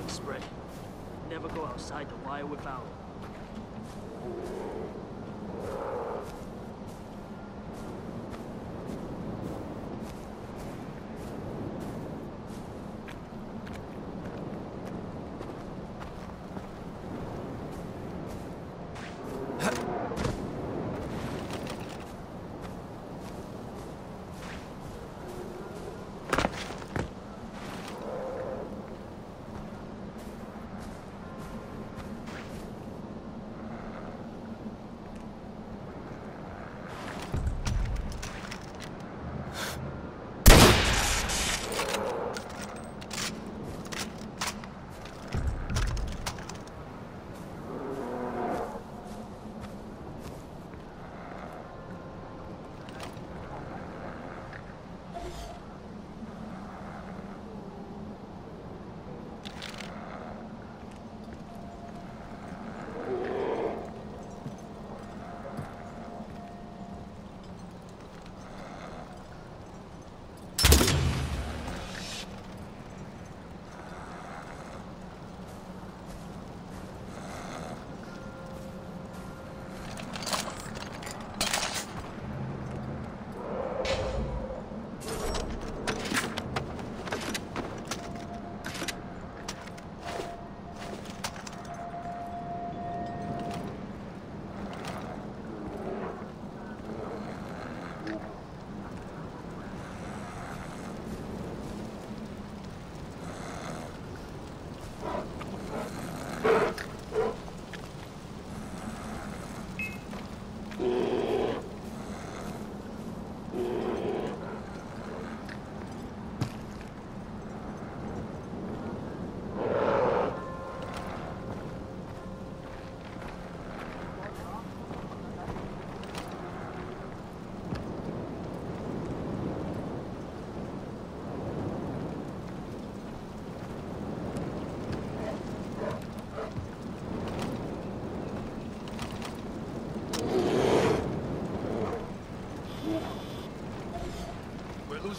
bug spray. Never go outside the wire without it.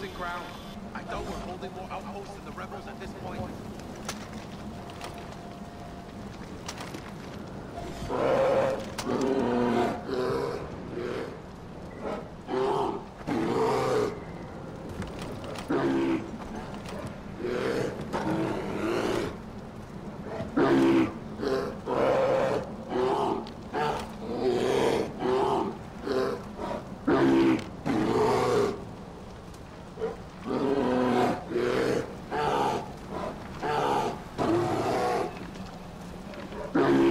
Losing ground. I thought we're holding more outposts than the rebels at this point. Half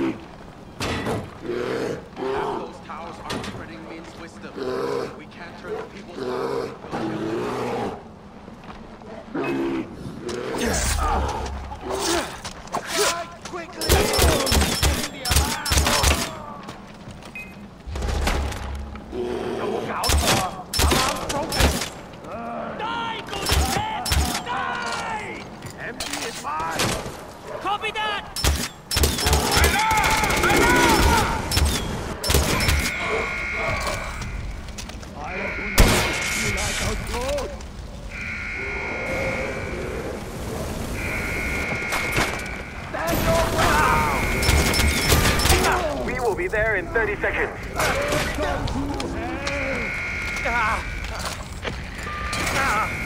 be there in 30 seconds.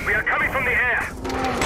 We are coming from the air.